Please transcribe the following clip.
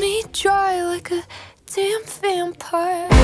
me dry like a damn vampire.